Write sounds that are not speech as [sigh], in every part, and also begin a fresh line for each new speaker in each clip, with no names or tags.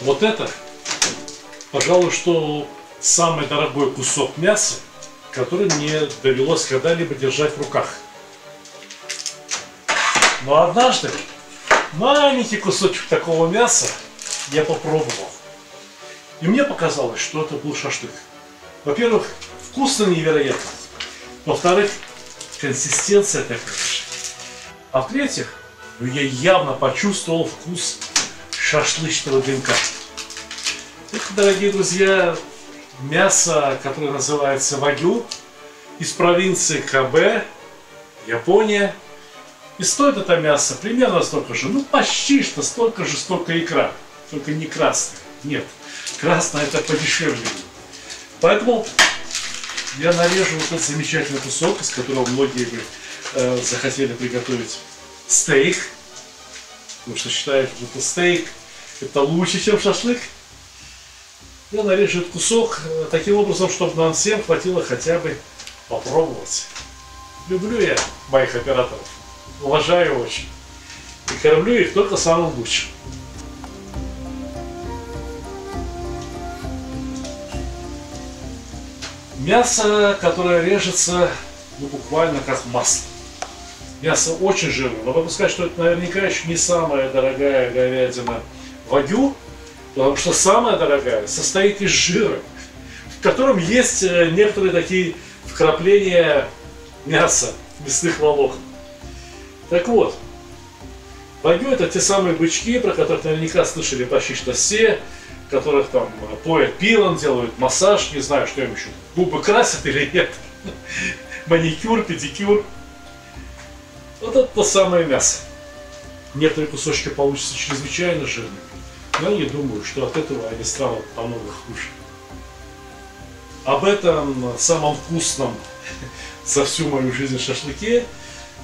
Вот это, пожалуй, что самый дорогой кусок мяса, который мне довелось когда-либо держать в руках. Но однажды маленький кусочек такого мяса я попробовал. И мне показалось, что это был шашлык. Во-первых, вкусно невероятно. Во-вторых, консистенция такая же. А в-третьих, ну, я явно почувствовал вкус шашлычного дымка. Это, дорогие друзья, мясо, которое называется вагю, из провинции КБ, Япония. И стоит это мясо примерно столько же, ну почти что столько же, столько икра. Только не красная. Нет, красная это подешевле. Поэтому я нарежу вот этот замечательный кусок, из которого многие бы э, захотели приготовить стейк. Потому что считают, что стейк это лучше, чем шашлык. Я нарежу этот кусок э, таким образом, чтобы нам всем хватило хотя бы попробовать. Люблю я моих операторов. Уважаю очень. И кормлю их только самым лучшим. Мясо, которое режется ну, буквально как масло. Мясо очень жирное. Но могу сказать, что это наверняка еще не самая дорогая говядина вагю, потому что самая дорогая состоит из жира, в котором есть э, некоторые такие вкрапления мяса, мясных волокон. Так вот, вагю это те самые бычки, про которых наверняка слышали почти что все, которых там поят пилом, делают массаж, не знаю, что им еще, губы красят или нет, [laughs] маникюр, педикюр. Вот это то самое мясо. Некоторые кусочки получатся чрезвычайно жирными, но я не думаю, что от этого они станут намного хуже. Об этом самом вкусном [laughs] за всю мою жизнь шашлыке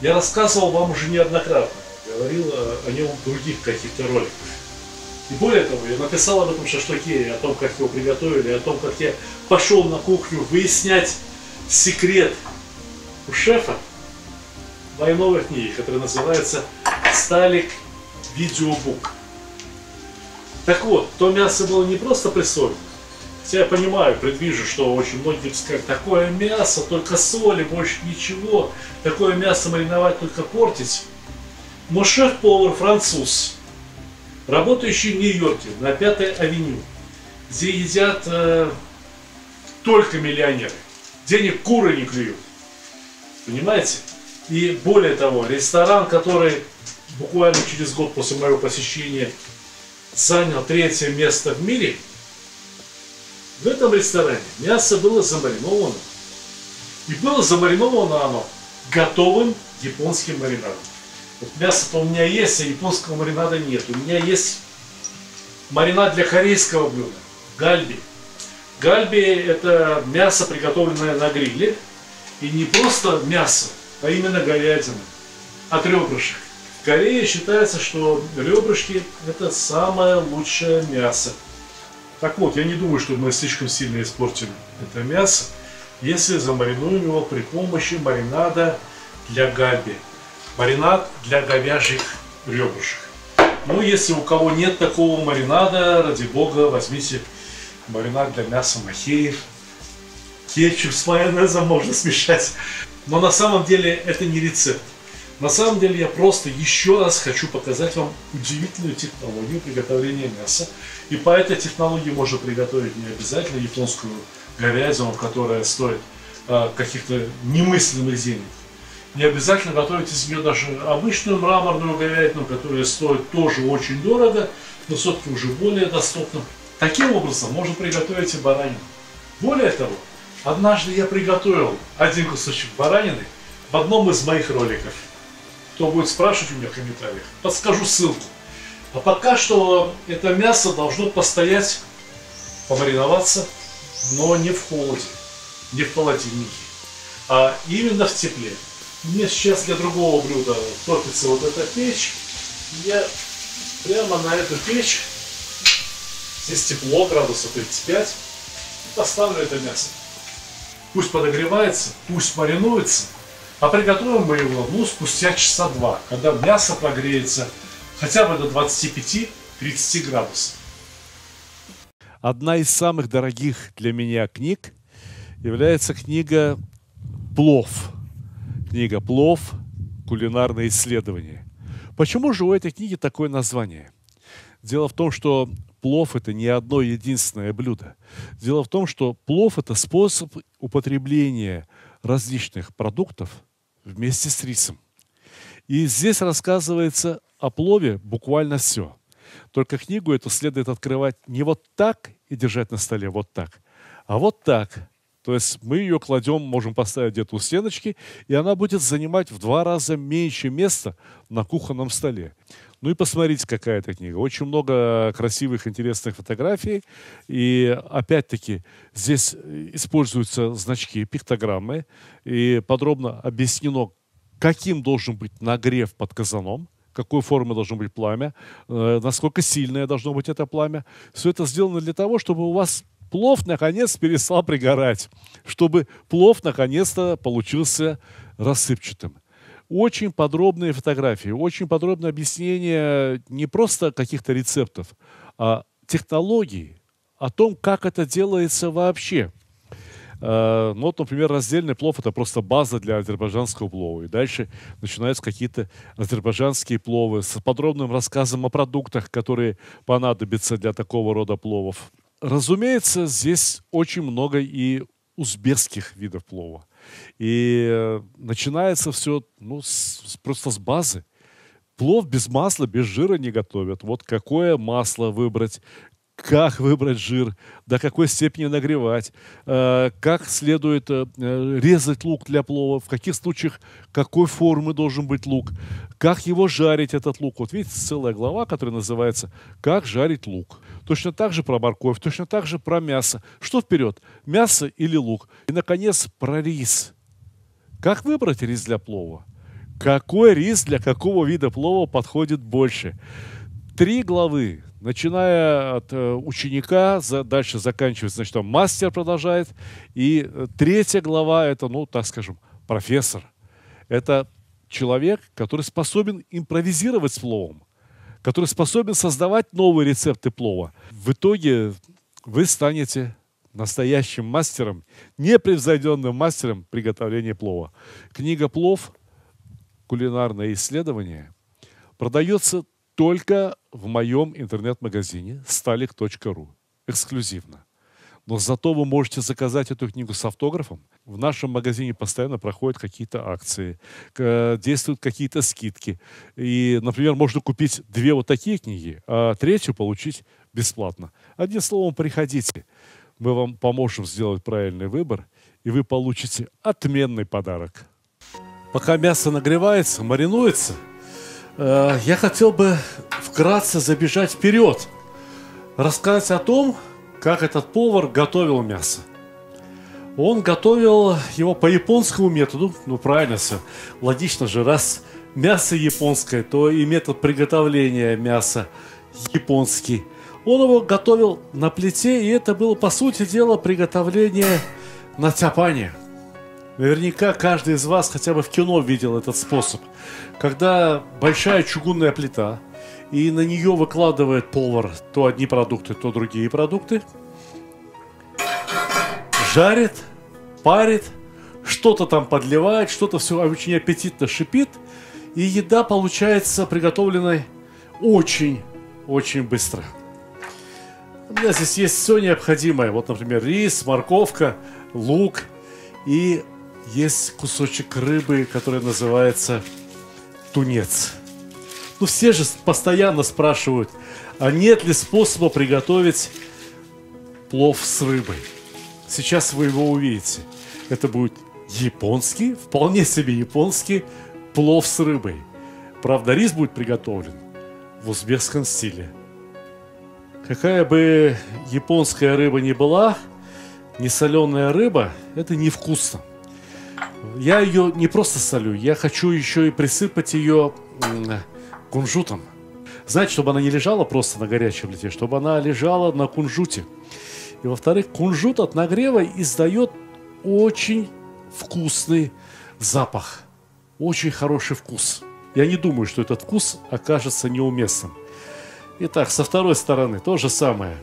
я рассказывал вам уже неоднократно. Говорил о нем в других каких-то роликах. И более того, я написал об этом шашлыке, о том, как его приготовили, о том, как я пошел на кухню выяснять секрет у шефа моей новой книги, которая называется «Сталик Видеобук». Так вот, то мясо было не просто присолено, хотя я понимаю, предвижу, что очень многие скажут, такое мясо, только соли, больше ничего, такое мясо мариновать, только портить. Но шеф-повар француз, работающий в Нью-Йорке на Пятой авеню, где едят э, только миллионеры, денег куры не клюют. Понимаете? И более того, ресторан, который буквально через год после моего посещения занял третье место в мире, в этом ресторане мясо было замариновано. И было замариновано оно готовым японским маринадом. Вот мясо-то у меня есть, а японского маринада нет. У меня есть маринад для корейского блюда. Гальби. Гальби это мясо, приготовленное на гриле. И не просто мясо, а именно говядина. От ребрышек. В Корее считается, что ребрышки это самое лучшее мясо. Так вот, я не думаю, что мы слишком сильно испортим это мясо, если замаринуем его при помощи маринада для гальби маринад для говяжьих ребрышек. Ну, если у кого нет такого маринада, ради бога, возьмите маринад для мяса махеев. Кетчуп с майонезом можно смешать. Но на самом деле это не рецепт. На самом деле я просто еще раз хочу показать вам удивительную технологию приготовления мяса. И по этой технологии можно приготовить не обязательно японскую говядину, которая стоит э, каких-то немыслимых денег. Не обязательно готовить из нее даже обычную мраморную говядину, которая стоит тоже очень дорого, но все-таки уже более доступно. Таким образом можно приготовить и баранину. Более того, однажды я приготовил один кусочек баранины в одном из моих роликов. Кто будет спрашивать у меня в комментариях, подскажу ссылку. А пока что это мясо должно постоять, помариноваться, но не в холоде, не в холодильнике, а именно в тепле. Мне сейчас для другого блюда топится вот эта печь. Я прямо на эту печь, здесь тепло, градусов 35, поставлю это мясо. Пусть подогревается, пусть маринуется, а приготовим мы его ну, спустя часа два, когда мясо прогреется хотя бы до 25-30 градусов.
одна из самых дорогих для меня книг является книга «Плов». Книга «Плов. Кулинарные исследования». Почему же у этой книги такое название? Дело в том, что плов – это не одно единственное блюдо. Дело в том, что плов – это способ употребления различных продуктов вместе с рисом. И здесь рассказывается о плове буквально все. Только книгу эту следует открывать не вот так и держать на столе вот так, а вот так. То есть мы ее кладем, можем поставить где-то у стеночки, и она будет занимать в два раза меньше места на кухонном столе. Ну и посмотрите, какая это книга. Очень много красивых, интересных фотографий. И опять-таки здесь используются значки, пиктограммы. И подробно объяснено, каким должен быть нагрев под казаном, какой формы должно быть пламя, э, насколько сильное должно быть это пламя. Все это сделано для того, чтобы у вас плов наконец перестал пригорать, чтобы плов наконец-то получился рассыпчатым. Очень подробные фотографии, очень подробное объяснение не просто каких-то рецептов, а технологий, о том, как это делается вообще – Э, ну, вот, например, раздельный плов – это просто база для азербайджанского плова. И дальше начинаются какие-то азербайджанские пловы с подробным рассказом о продуктах, которые понадобятся для такого рода пловов. Разумеется, здесь очень много и узбекских видов плова. И э, начинается все ну, с, просто с базы. Плов без масла, без жира не готовят. Вот какое масло выбрать, как выбрать жир, до какой степени нагревать, э, как следует э, резать лук для плова, в каких случаях какой формы должен быть лук, как его жарить, этот лук. Вот видите, целая глава, которая называется «Как жарить лук». Точно так же про морковь, точно так же про мясо. Что вперед, мясо или лук? И, наконец, про рис. Как выбрать рис для плова? Какой рис для какого вида плова подходит больше? Три главы начиная от э, ученика, за, дальше заканчивается, значит, там мастер продолжает. И э, третья глава – это, ну, так скажем, профессор. Это человек, который способен импровизировать с пловом, который способен создавать новые рецепты плова. В итоге вы станете настоящим мастером, непревзойденным мастером приготовления плова. Книга «Плов. Кулинарное исследование» продается только в моем интернет-магазине stalik.ru. Эксклюзивно. Но зато вы можете заказать эту книгу с автографом. В нашем магазине постоянно проходят какие-то акции, действуют какие-то скидки. И, например, можно купить две вот такие книги, а третью получить бесплатно. Одним словом, приходите. Мы вам поможем сделать правильный выбор, и вы получите отменный подарок. Пока мясо нагревается, маринуется – я хотел бы вкратце забежать вперед, рассказать о том, как этот повар готовил мясо. Он готовил его по японскому методу, ну правильно все, логично же, раз мясо японское, то и метод приготовления мяса японский. Он его готовил на плите, и это было, по сути дела, приготовление на тяпане – Наверняка каждый из вас хотя бы в кино видел этот способ. Когда большая чугунная плита, и на нее выкладывает повар то одни продукты, то другие продукты, жарит, парит, что-то там подливает, что-то все очень аппетитно шипит, и еда получается приготовленной очень-очень быстро. У меня здесь есть все необходимое. Вот, например, рис, морковка, лук и есть кусочек рыбы, который называется тунец. Ну, все же постоянно спрашивают, а нет ли способа приготовить плов с рыбой? Сейчас вы его увидите. Это будет японский, вполне себе японский плов с рыбой. Правда, рис будет приготовлен в узбекском стиле. Какая бы японская рыба ни была, не соленая рыба – это невкусно. Я ее не просто солю, я хочу еще и присыпать ее кунжутом. Знаете, чтобы она не лежала просто на горячем плите, чтобы она лежала на кунжуте. И во-вторых, кунжут от нагрева издает очень вкусный запах. Очень хороший вкус. Я не думаю, что этот вкус окажется неуместным. Итак, со второй стороны то же самое.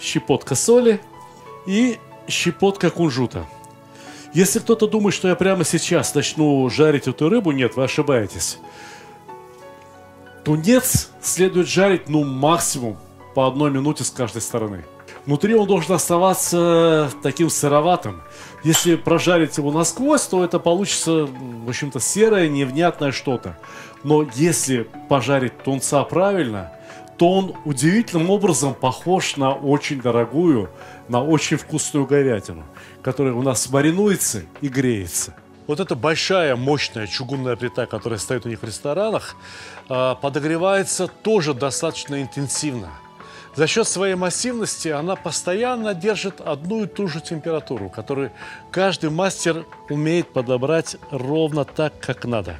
щепотка соли и щепотка кунжута. Если кто-то думает, что я прямо сейчас начну жарить эту рыбу, нет, вы ошибаетесь. Тунец следует жарить, ну, максимум по одной минуте с каждой стороны. Внутри он должен оставаться таким сыроватым. Если прожарить его насквозь, то это получится, в общем-то, серое, невнятное что-то. Но если пожарить тунца правильно, то он удивительным образом похож на очень дорогую, на очень вкусную говядину, которая у нас маринуется и греется. Вот эта большая, мощная чугунная плита, которая стоит у них в ресторанах, а, подогревается тоже достаточно интенсивно. За счет своей массивности она постоянно держит одну и ту же температуру, которую каждый мастер умеет подобрать ровно так, как надо.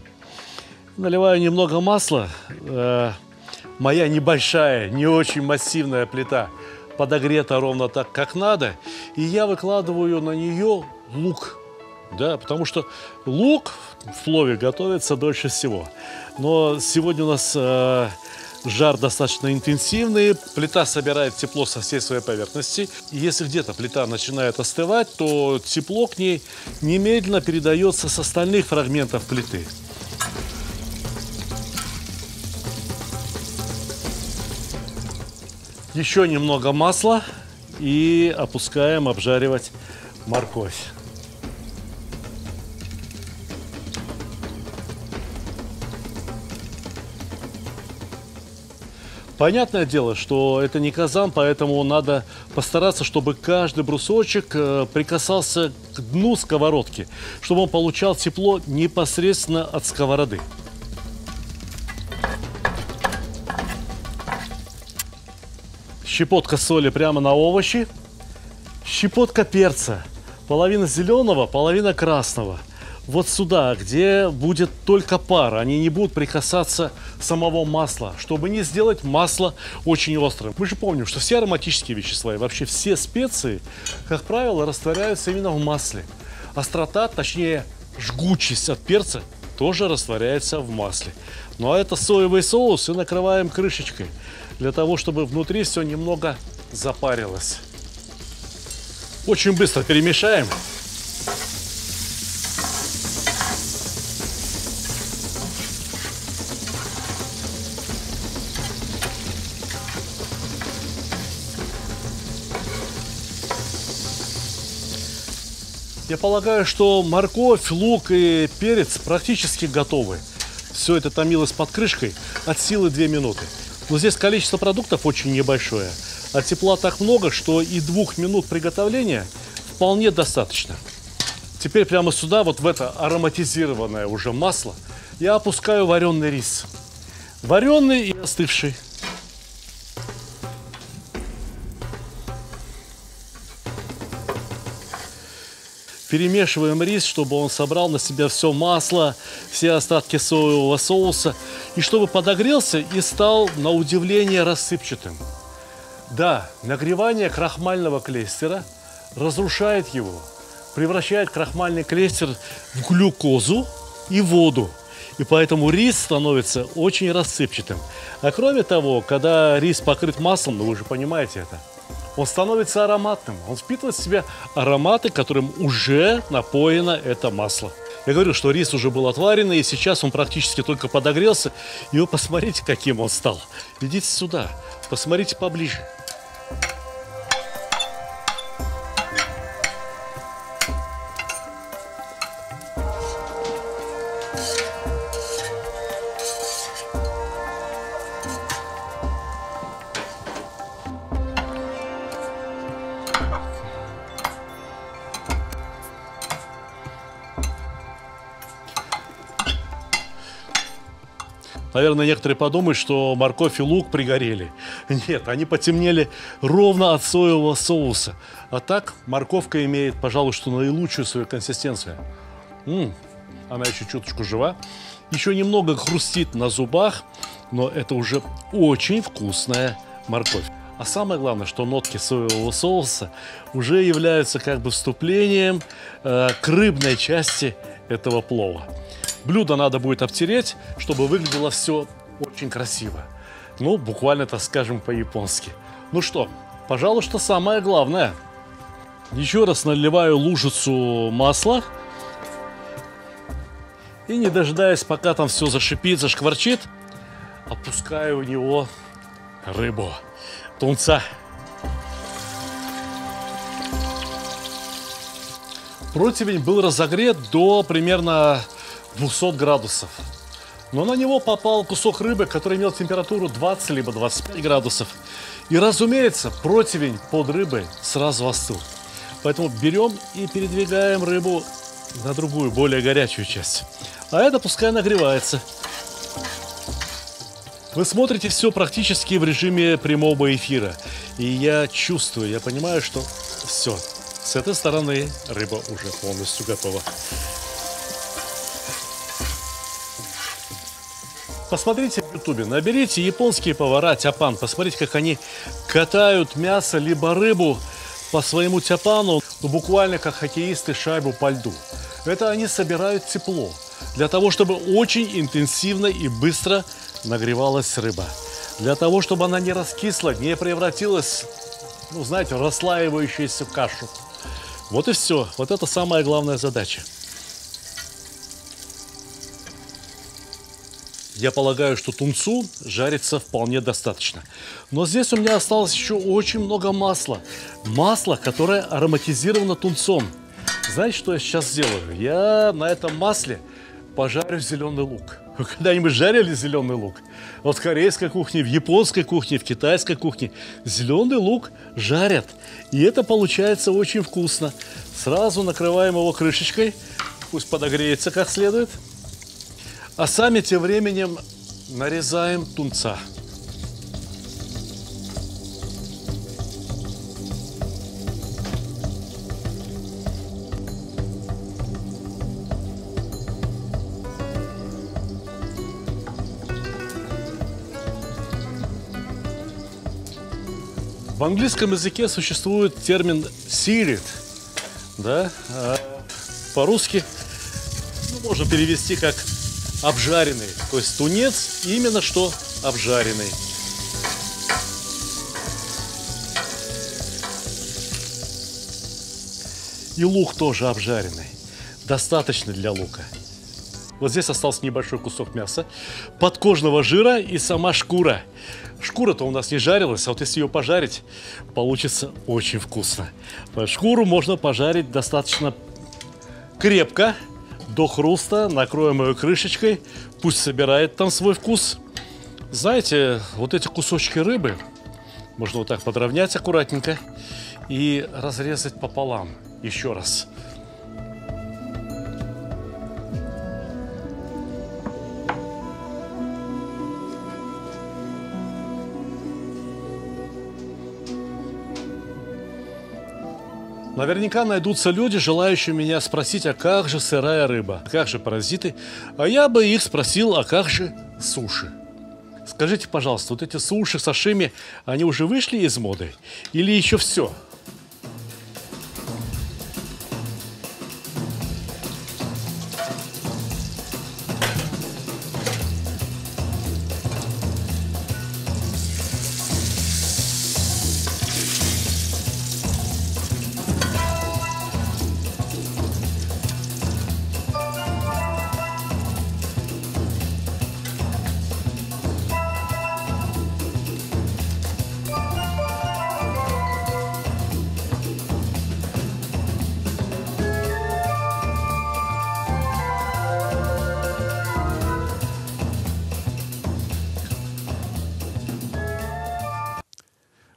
Наливаю немного масла. Э, моя небольшая, не очень массивная плита подогрета ровно так, как надо. И я выкладываю на нее лук. Да, потому что лук в плове готовится дольше всего. Но сегодня у нас э, жар достаточно интенсивный, плита собирает тепло со всей своей поверхности. И если где-то плита начинает остывать, то тепло к ней немедленно передается с остальных фрагментов плиты. Еще немного масла и опускаем обжаривать морковь. Понятное дело, что это не казан, поэтому надо постараться, чтобы каждый брусочек э, прикасался к дну сковородки, чтобы он получал тепло непосредственно от сковороды. Щепотка соли прямо на овощи, щепотка перца, половина зеленого, половина красного. Вот сюда, где будет только пар, они не будут прикасаться самого масла, чтобы не сделать масло очень острым. Мы же помним, что все ароматические вещества и вообще все специи, как правило, растворяются именно в масле. Острота, точнее жгучесть от перца тоже растворяется в масле. Ну а это соевый соус и накрываем крышечкой для того, чтобы внутри все немного запарилось. Очень быстро перемешаем. Я полагаю, что морковь, лук и перец практически готовы. Все это томилось под крышкой от силы 2 минуты. Но здесь количество продуктов очень небольшое, а тепла так много, что и двух минут приготовления вполне достаточно. Теперь прямо сюда, вот в это ароматизированное уже масло, я опускаю вареный рис. Вареный и остывший. Перемешиваем рис, чтобы он собрал на себя все масло, все остатки соевого соуса. И чтобы подогрелся и стал, на удивление, рассыпчатым. Да, нагревание крахмального клейстера разрушает его, превращает крахмальный клейстер в глюкозу и воду. И поэтому рис становится очень рассыпчатым. А кроме того, когда рис покрыт маслом, ну вы же понимаете это, он становится ароматным. Он впитывает в себя ароматы, которым уже напоено это масло. Я говорю, что рис уже был отваренный, и сейчас он практически только подогрелся. И вы посмотрите, каким он стал. Идите сюда, посмотрите поближе. Наверное, некоторые подумают, что морковь и лук пригорели. Нет, они потемнели ровно от соевого соуса. А так морковка имеет, пожалуй, что наилучшую свою консистенцию. М-м, она еще чуточку жива. Еще немного хрустит на зубах, но это уже очень вкусная морковь. А самое главное, что нотки соевого соуса уже являются как бы вступлением э, к рыбной части этого плова. Блюдо надо будет обтереть, чтобы выглядело все очень красиво. Ну, буквально, так скажем, по-японски. Ну что, пожалуй, что самое главное. Еще раз наливаю лужицу масла. И не дожидаясь, пока там все зашипит, зашкварчит, опускаю в него рыбу, тунца. Противень был разогрет до примерно 200 градусов. Но на него попал кусок рыбы, который имел температуру 20 либо 25 градусов. И, разумеется, противень под рыбой сразу остыл. Поэтому берем и передвигаем рыбу на другую, более горячую часть. А это пускай нагревается. Вы смотрите все практически в режиме прямого эфира. И я чувствую, я понимаю, что все, с этой стороны рыба уже полностью готова. Посмотрите в ютубе, наберите японские повара тяпан, посмотрите, как они катают мясо либо рыбу по своему тяпану, ну, буквально как хоккеисты шайбу по льду. Это они собирают тепло, для того, чтобы очень интенсивно и быстро нагревалась рыба. Для того, чтобы она не раскисла, не превратилась, ну, знаете, в расслаивающуюся кашу. Вот и все. Вот это самая главная задача. Я полагаю, что тунцу жарится вполне достаточно. Но здесь у меня осталось еще очень много масла. Масло, которое ароматизировано тунцом. Знаете, что я сейчас сделаю? Я на этом масле пожарю зеленый лук. Вы когда-нибудь жарили зеленый лук? Вот в корейской кухне, в японской кухне, в китайской кухне зеленый лук жарят. И это получается очень вкусно. Сразу накрываем его крышечкой. Пусть подогреется как следует. А сами тем временем нарезаем тунца. В английском языке существует термин seared, да, а по-русски ну, можно перевести как обжаренный. То есть тунец именно что обжаренный. И лук тоже обжаренный. Достаточно для лука. Вот здесь остался небольшой кусок мяса, подкожного жира и сама шкура. Шкура-то у нас не жарилась, а вот если ее пожарить, получится очень вкусно. Шкуру можно пожарить достаточно крепко, до хруста, накроем ее крышечкой, пусть собирает там свой вкус. Знаете, вот эти кусочки рыбы можно вот так подровнять аккуратненько и разрезать пополам еще раз. Наверняка найдутся люди, желающие меня спросить, а как же сырая рыба, а как же паразиты, а я бы их спросил, а как же суши. Скажите, пожалуйста, вот эти суши, сашими, они уже вышли из моды или еще все?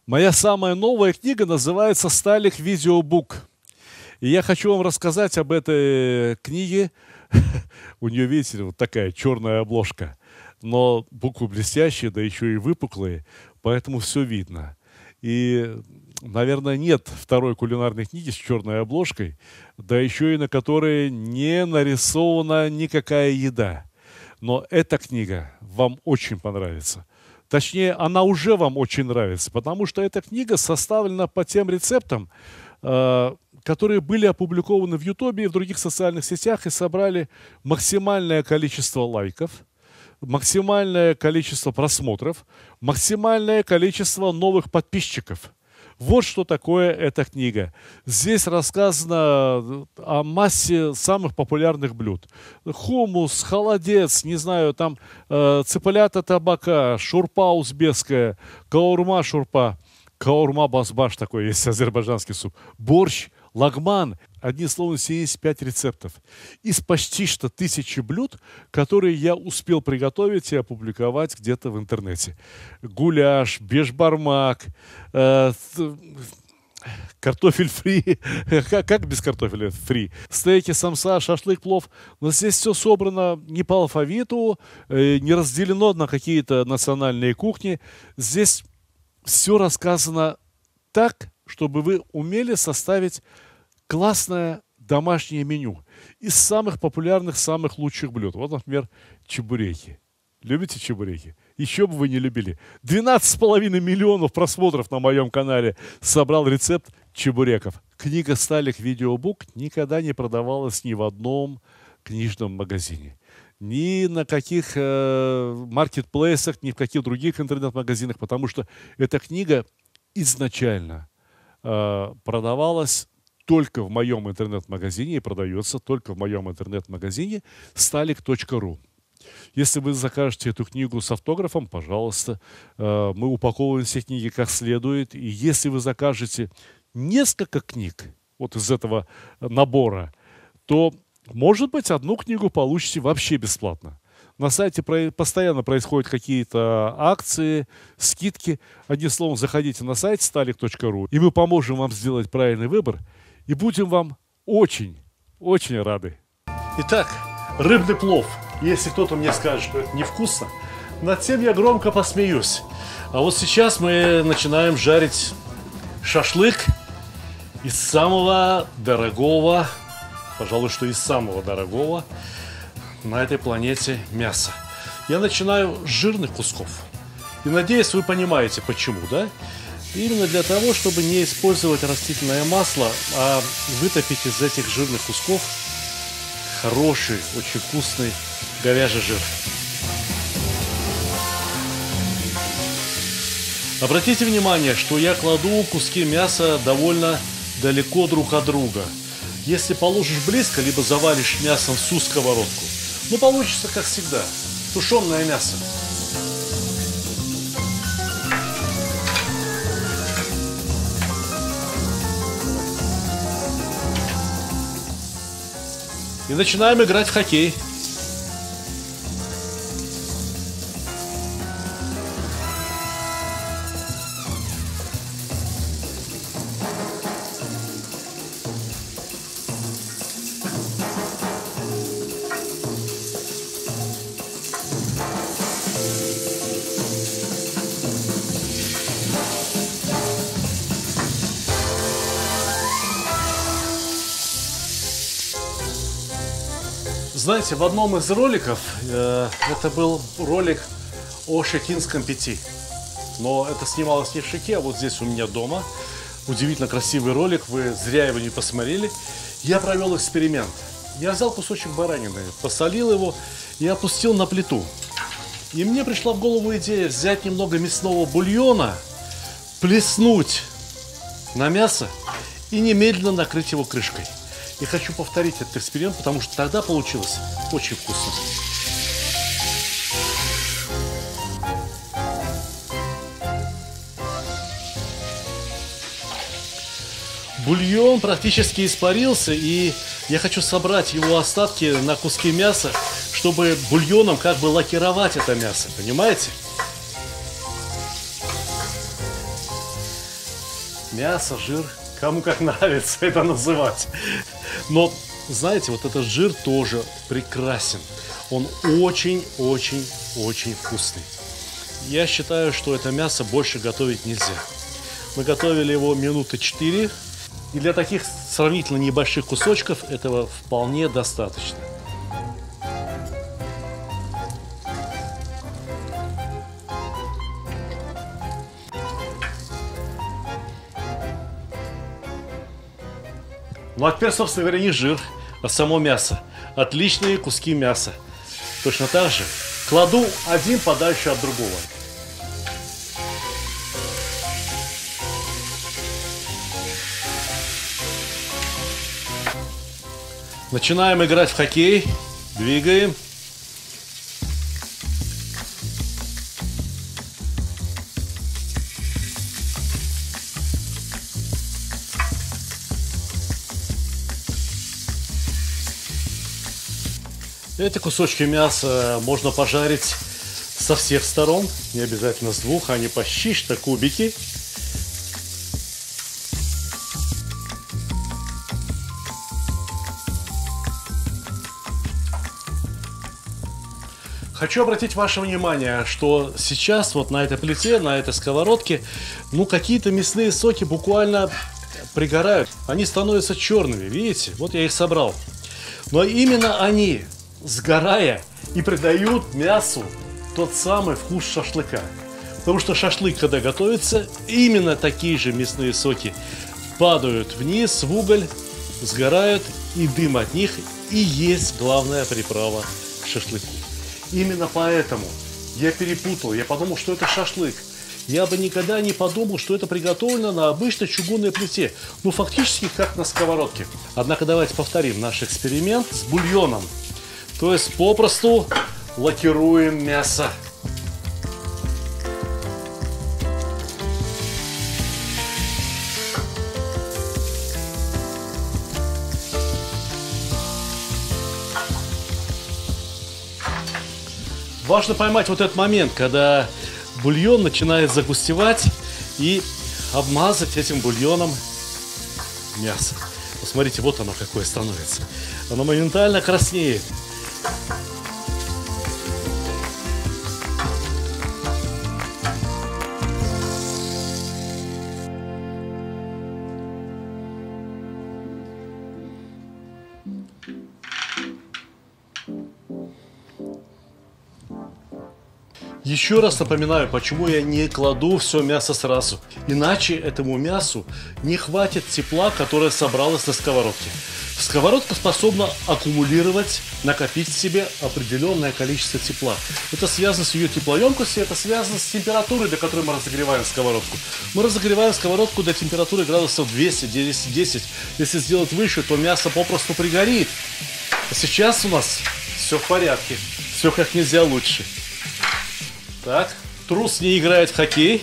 Моя самая новая книга называется «Сталик Видеобук». И я хочу вам рассказать об этой книге. [laughs] У нее, видите, вот такая черная обложка. Но буквы блестящие, да еще и выпуклые, поэтому все видно. И, наверное, нет второй кулинарной книги с черной обложкой, да еще и на которой не нарисована никакая еда. Но эта книга вам очень понравится. Точнее, она уже вам очень нравится, потому что эта книга составлена по тем рецептам, э, которые были опубликованы в Ютубе и в других социальных сетях и собрали максимальное количество лайков, максимальное количество просмотров, максимальное количество новых подписчиков. Вот что такое эта книга. Здесь рассказано о массе самых популярных блюд. Хумус, холодец, не знаю, там э, цыплята табака, шурпа узбекская, каурма шурпа, каурма басбаш такой есть, азербайджанский суп, борщ, лагман. Одним словом, 75 рецептов. Из почти что тысячи блюд, которые я успел приготовить и опубликовать где-то в интернете. Гуляш, бешбармак, э, картофель фри. [laughs] как, как без картофеля фри? Стейки, самса, шашлык, плов. Но здесь все собрано не по алфавиту, э, не разделено на какие-то национальные кухни. Здесь все рассказано так, чтобы вы умели составить классное домашнее меню из самых популярных, самых лучших блюд. Вот, например, чебуреки. Любите чебуреки? Еще бы вы не любили. 12,5 миллионов просмотров на моем канале собрал рецепт чебуреков. Книга «Сталик Видеобук» никогда не продавалась ни в одном книжном магазине. Ни на каких э, маркетплейсах, ни в каких других интернет-магазинах, потому что эта книга изначально э, продавалась только в моем интернет-магазине и продается только в моем интернет-магазине stalik.ru. Если вы закажете эту книгу с автографом, пожалуйста, э, мы упаковываем все книги как следует. И если вы закажете несколько книг вот из этого набора, то, может быть, одну книгу получите вообще бесплатно. На сайте постоянно происходят какие-то акции, скидки. Одним словом, заходите на сайт stalik.ru, и мы поможем вам сделать правильный выбор – и будем вам очень, очень рады.
Итак, рыбный плов. Если кто-то мне скажет, что это невкусно, над тем я громко посмеюсь. А вот сейчас мы начинаем жарить шашлык из самого дорогого, пожалуй, что из самого дорогого на этой планете мяса. Я начинаю с жирных кусков. И надеюсь, вы понимаете, почему, да? Именно для того, чтобы не использовать растительное масло, а вытопить из этих жирных кусков хороший, очень вкусный говяжий жир. Обратите внимание, что я кладу куски мяса довольно далеко друг от друга. Если положишь близко, либо завалишь мясом всю сковородку, ну получится как всегда, тушеное мясо. И начинаем играть в хоккей. Знаете, в одном из роликов, э, это был ролик о Шекинском пяти. Но это снималось не в Шеке, а вот здесь у меня дома. Удивительно красивый ролик, вы зря его не посмотрели. Я провел эксперимент. Я взял кусочек баранины, посолил его и опустил на плиту. И мне пришла в голову идея взять немного мясного бульона, плеснуть на мясо и немедленно накрыть его крышкой. И хочу повторить этот эксперимент, потому что тогда получилось очень вкусно. Бульон практически испарился, и я хочу собрать его остатки на куски мяса, чтобы бульоном как бы лакировать это мясо, понимаете? Мясо, жир, кому как нравится это называть. Но, знаете, вот этот жир тоже прекрасен. Он очень-очень-очень вкусный. Я считаю, что это мясо больше готовить нельзя. Мы готовили его минуты 4. И для таких сравнительно небольших кусочков этого вполне достаточно. Ну, а теперь, собственно говоря, не жир, а само мясо. Отличные куски мяса. Точно так же кладу один подальше от другого.
Начинаем играть в хоккей. Двигаем. Эти кусочки мяса можно пожарить со всех сторон, не обязательно с двух, они почти что кубики. Хочу обратить ваше внимание, что сейчас вот на этой плите, на этой сковородке, ну какие-то мясные соки буквально пригорают. Они становятся черными, видите? Вот я их собрал. Но именно они, сгорая, и придают мясу тот самый вкус шашлыка. Потому что шашлык, когда готовится, именно такие же мясные соки падают вниз в уголь, сгорают, и дым от них и есть главная приправа к шашлыку. Именно поэтому я перепутал, я подумал, что это шашлык. Я бы никогда не подумал, что это приготовлено на обычной чугунной плите. Ну, фактически, как на сковородке. Однако давайте повторим наш эксперимент с бульоном. То есть, попросту лакируем мясо. Важно поймать вот этот момент, когда бульон начинает загустевать и обмазать этим бульоном мясо. Посмотрите, вот оно какое становится. Оно моментально краснеет. Еще раз напоминаю, почему я не кладу все мясо сразу. Иначе этому мясу не хватит тепла, которое собралось на сковородке. Сковородка способна аккумулировать, накопить в себе определенное количество тепла. Это связано с ее теплоемкостью, это связано с температурой, до которой мы разогреваем сковородку. Мы разогреваем сковородку до температуры градусов 200-10. Если сделать выше, то мясо попросту пригорит. А сейчас у нас все в порядке, все как нельзя лучше. Так, трус не играет в хоккей.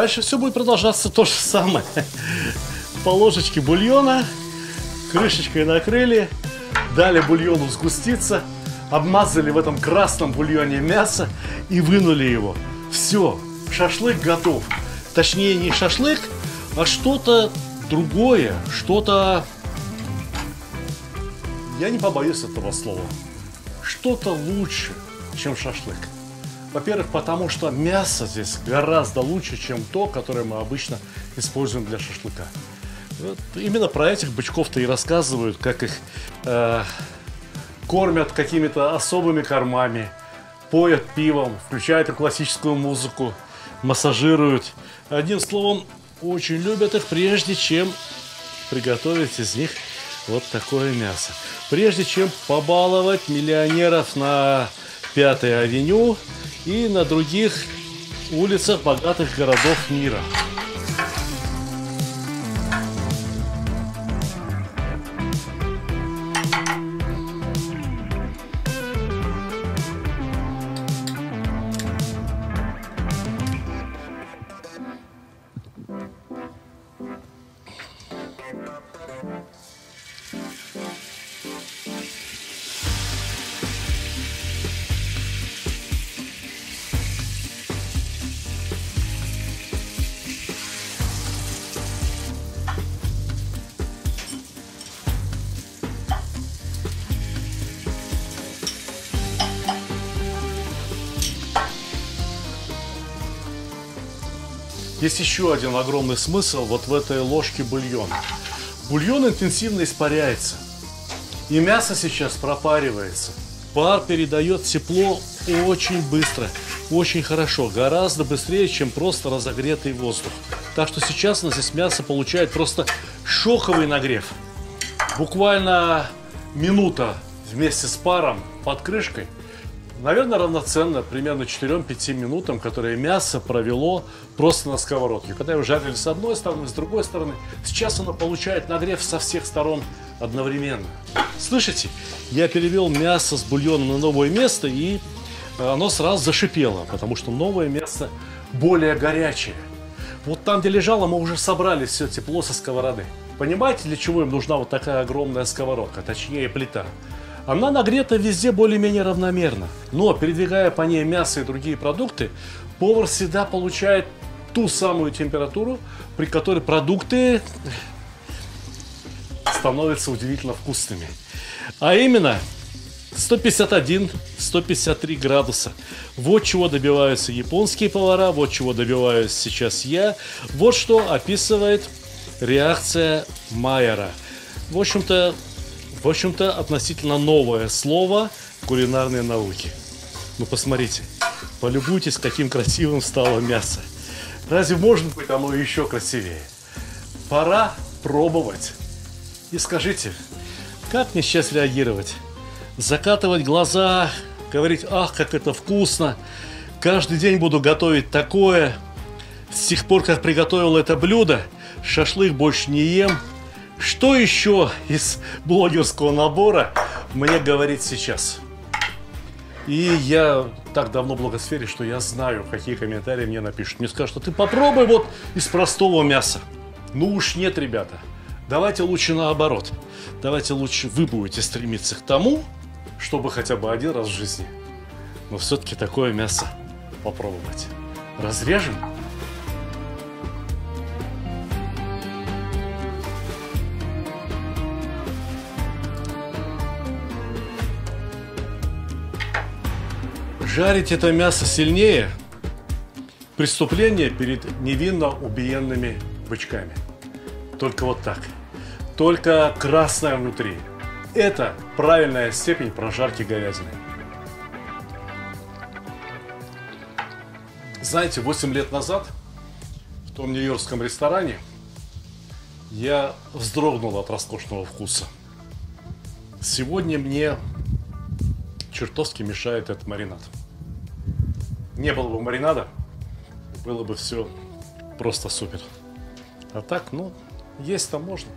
Дальше все будет продолжаться то же самое. По ложечке бульона, крышечкой накрыли, дали бульону сгуститься, обмазали в этом красном бульоне мясо и вынули его. Все, шашлык готов. Точнее, не шашлык, а что-то другое, что-то... Я не побоюсь этого слова. Что-то лучше, чем шашлык. Во-первых, потому что мясо здесь гораздо лучше, чем то, которое мы обычно используем для шашлыка. Вот именно про этих бычков-то и рассказывают, как их э, кормят какими-то особыми кормами, поят пивом, включают классическую музыку, массажируют. Одним словом, очень любят их, прежде чем приготовить из них вот такое мясо. Прежде чем побаловать миллионеров на Пятой авеню и на других улицах богатых городов мира. Есть еще один огромный смысл вот в этой ложке бульона. Бульон интенсивно испаряется. И мясо сейчас пропаривается. Пар передает тепло очень быстро, очень хорошо, гораздо быстрее, чем просто разогретый воздух. Так что сейчас у нас здесь мясо получает просто шоковый нагрев. Буквально минута вместе с паром под крышкой – наверное, равноценно примерно 4-5 минутам, которые мясо провело просто на сковородке. Когда его жарили с одной стороны, с другой стороны, сейчас оно получает нагрев со всех сторон одновременно. Слышите? Я перевел мясо с бульоном на новое место, и оно сразу зашипело, потому что новое мясо более горячее. Вот там, где лежало, мы уже собрали все тепло со сковороды. Понимаете, для чего им нужна вот такая огромная сковородка, точнее плита? Она нагрета везде более-менее равномерно. Но передвигая по ней мясо и другие продукты, повар всегда получает ту самую температуру, при которой продукты становятся удивительно вкусными. А именно 151-153 градуса. Вот чего добиваются японские повара, вот чего добиваюсь сейчас я. Вот что описывает реакция Майера. В общем-то, в общем-то, относительно новое слово в кулинарной науке. Ну, посмотрите, полюбуйтесь, каким красивым стало мясо. Разве может быть оно еще красивее? Пора пробовать. И скажите, как мне сейчас реагировать? Закатывать глаза, говорить, ах, как это вкусно. Каждый день буду готовить такое. С тех пор, как приготовил это блюдо, шашлык больше не ем – что еще из блогерского набора мне говорить сейчас? И я так давно в блогосфере, что я знаю, какие комментарии мне напишут. Мне скажут, что ты попробуй вот из простого мяса. Ну уж нет, ребята. Давайте лучше наоборот. Давайте лучше вы будете стремиться к тому, чтобы хотя бы один раз в жизни, но все-таки такое мясо попробовать. Разрежем Жарить это мясо сильнее – преступление перед невинно убиенными бычками. Только вот так. Только красное внутри. Это правильная степень прожарки говядины. Знаете, 8 лет назад в том нью-йоркском ресторане я вздрогнул от роскошного вкуса. Сегодня мне чертовски мешает этот маринад не было бы маринада, было бы все просто супер. А так, ну, есть там можно.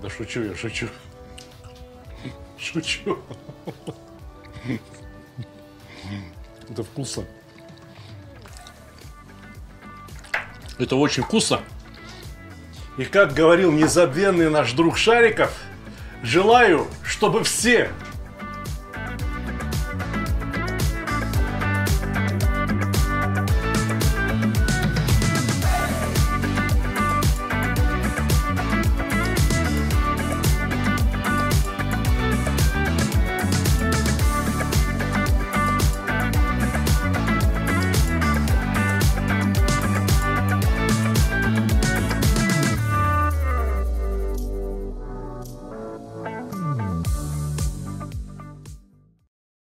Да шучу я, шучу. [laughs] Шучу. Это вкусно. Это очень вкусно. И как говорил незабвенный наш друг Шариков – Желаю, чтобы все